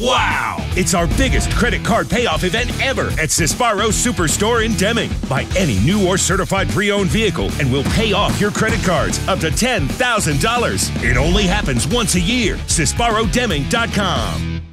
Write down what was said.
Wow! It's our biggest credit card payoff event ever at Sisbarro Superstore in Deming. Buy any new or certified pre owned vehicle and we'll pay off your credit cards up to $10,000. It only happens once a year. SisbarroDeming.com.